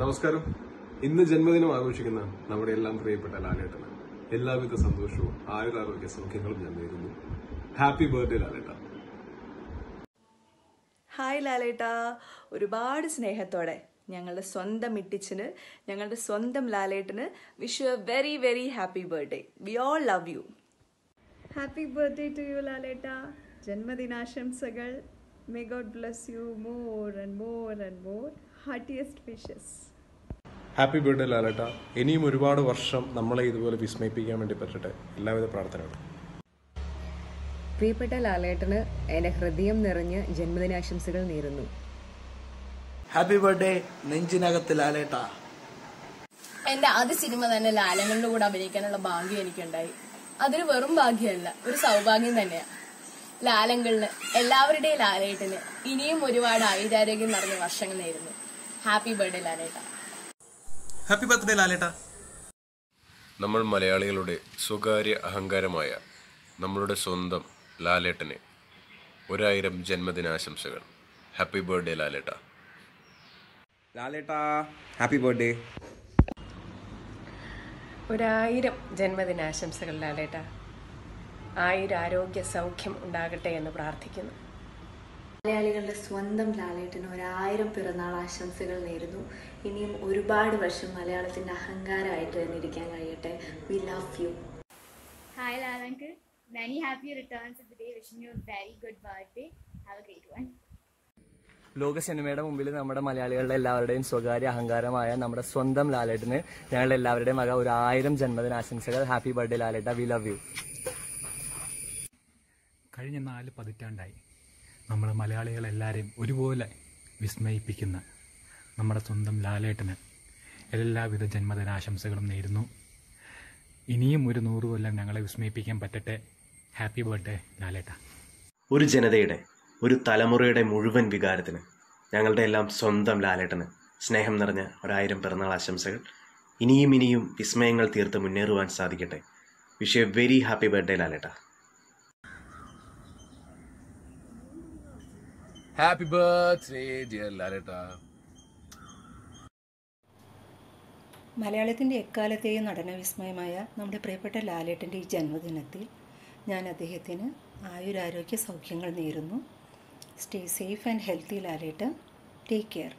നമസ്കാരം. ഇന്ന് ജന്മദിനം ആഘോഷിക്കുന്ന നമ്മുടെ എല്ലാം പ്രിയപ്പെട്ട ലാലേട്ടന് എല്ലാവിധ സന്തോഷവും ആയുരാരോഗ്യ സൗഖ്യങ്ങളും ഞാൻ നേരുന്നു. ഹാപ്പി ബർത്ത്ഡേ ലാലേട്ട. ഹായ് ലാലേട്ട. ഒരുപാട് സ്നേഹത്തോടെ ഞങ്ങളുടെ സ്വന്തം ഇട്ടിച്ചിന് ഞങ്ങളുടെ സ്വന്തം ലാലേട്ടന് wish you a very very happy birthday we all love you happy birthday to you Laletta. ജന്മദിനാശംസകൾ. May God bless you more and more and more heartiest wishes happy birthday Laletta ഇനിയും ഒരുപാട് വർഷം നമ്മളെ ഇതുപോലെ വിസ്മയിപ്പിക്കാൻ വേണ്ടി പറ്റട്ടെ. എല്ലാവിധ പ്രാർത്ഥനകളും. പ്രിയപ്പെട്ട ലാലേട്ടന് എന്റെ ഹൃദയം നിറഞ്ഞ് ജന്മദിനാശംസകൾ നേരുന്നു. ഹാപ്പി ബർത്ത്ഡേ നെഞ്ചിനകത്ത് ലാലേട്ട. എന്റെ ആദ്യ സിനിമ തന്നെ ലാലങ്ങളുടെ കൂടെ അഭിനയിക്കാനുള്ള ഭാഗ്യം എനിക്കുണ്ടായി. അതൊരു വെറും ഭാഗ്യമല്ല ഒരു സൗഭാഗ്യം തന്നെയാ. ലാലങ്ങളിന് എല്ലാവരുടെയും ലാലേട്ടന് ഇനിയും ഒരുപാട് ആയുരാരോഗ്യം നിറഞ്ഞ വർഷങ്ങൾ നേരുന്നു. Happy birthday Laletta. Happy birthday Laletta. നമ്മൾ മലയാളികളുടെ സ്വകാര്യ അഹങ്കാരമായ നമ്മളുടെ സ്വന്തം ലാലേട്ടന് ഒരായിരം ജന്മദിനാശംസകൾ. ഹാപ്പി ബർത്ത്ഡേ ലാലേട്ട. ലാലേട്ട ഹാപ്പി ബർത്ത്ഡേ ഒരായിരം ജന്മദിനാശംസകൾ ലാലേട്ട. ആയിരം ആരോഗ്യ സൗഖ്യം ഉണ്ടാകട്ടെ എന്ന് പ്രാർത്ഥിക്കുന്നു. മലയാളികളുടെ സ്വന്തം ലാലേട്ടന് ഒരായിരം പിറന്നാൾ ആശംസകൾ നേരുന്നു. ഇനിയും ഒരുപാട് വർഷം മലയാളത്തിന്റെ അഹങ്കാരമായിട്ട് തന്നെ ഇരിക്കാൻ കഴിയട്ടെ. We love you hi ലാലങ്ക് many Many happy returns of the day. You you a very good birthday. Have a great one. ലോക സിനിമയുടെ മുമ്പിൽ നമ്മുടെ മലയാളികളുടെ എല്ലാവരുടെയും സ്വകാര്യ അഹങ്കാരമായ നമ്മുടെ സ്വന്തം ലാലേട്ടിന് ഞങ്ങളുടെ എല്ലാവരുടെയും മക ഒരു ആയിരം ജന്മദിനാശംസകൾ. Happy birthday Laletta we love you കഴിഞ്ഞ നാല് പതിറ്റാണ്ടായി നമ്മൾ മലയാളികളെല്ലാവരെയും ഒരുപോലെ വിസ്മയിപ്പിക്കുന്ന നമ്മുടെ സ്വന്തം ലാലേട്ടന് എല്ലാവിധ ജന്മദിനാശംസകളും നേരുന്നു. ഇനിയും ഒരു നൂറ് കൊല്ലം ഞങ്ങളെ വിസ്മയിപ്പിക്കാൻ പറ്റട്ടെ. ഹാപ്പി ബർത്ത്ഡേ ലാലേട്ട. ഒരു ജനതയുടെ ഒരു തലമുറയുടെ മുഴുവൻ വികാരത്തിന് ഞങ്ങളുടെ എല്ലാം സ്വന്തം ലാലേട്ടന് സ്നേഹം നിറഞ്ഞ ഒരായിരം പിറന്നാൾ ആശംസകൾ. ഇനിയും ഇനിയും വിസ്മയങ്ങൾ തീർത്ത് മുന്നേറുവാൻ സാധിക്കട്ടെ. Wish a very happy birthday Laletta. Happy birthday dear Laletta മലയാളത്തിന്റെ എക്കാലത്തെയും നടനവിസ്മയമായ നമ്മുടെ പ്രിയപ്പെട്ട ലാലേട്ടന്റെ ഈ ജന്മദിനത്തിൽ ഞാൻ അദ്ദേഹത്തിന് ആയുരാരോഗ്യ സൗഖ്യങ്ങൾ നേരുന്നു. Stay safe and healthy Laletta. Take care